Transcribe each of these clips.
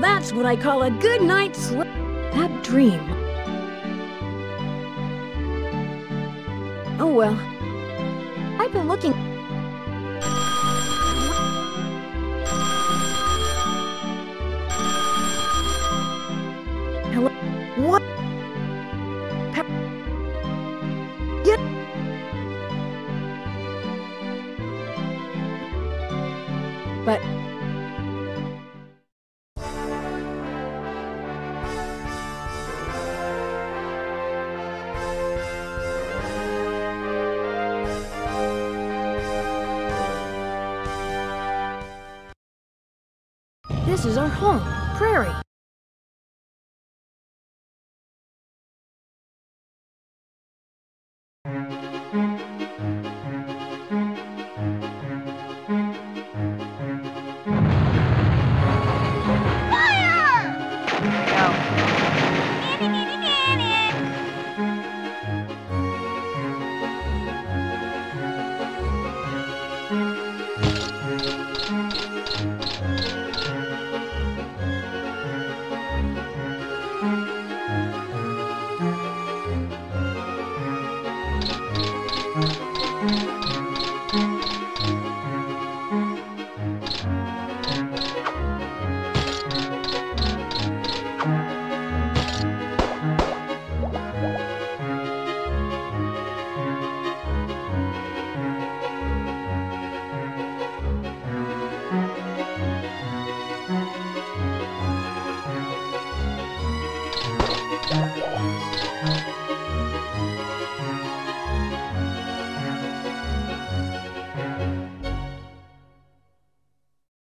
That's what I call a good night's sleep. That dream. Oh well. I've been looking. Hello? What? Pa- Get. But. This is our home, Prairie.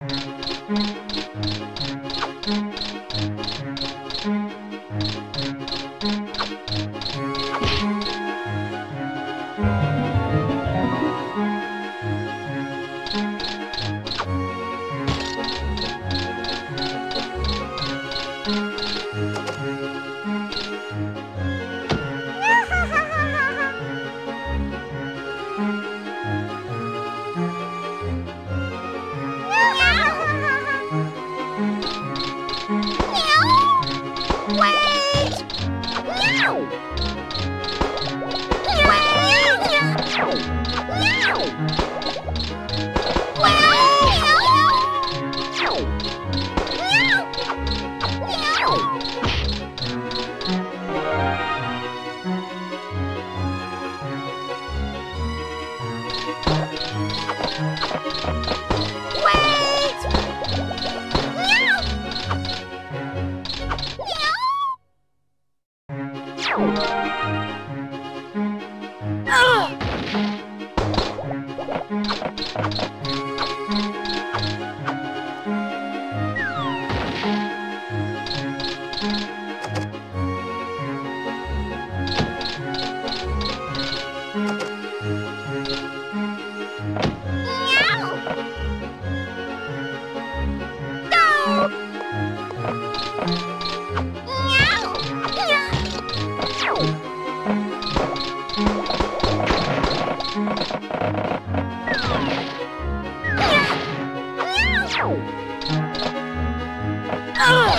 Meow. Oh!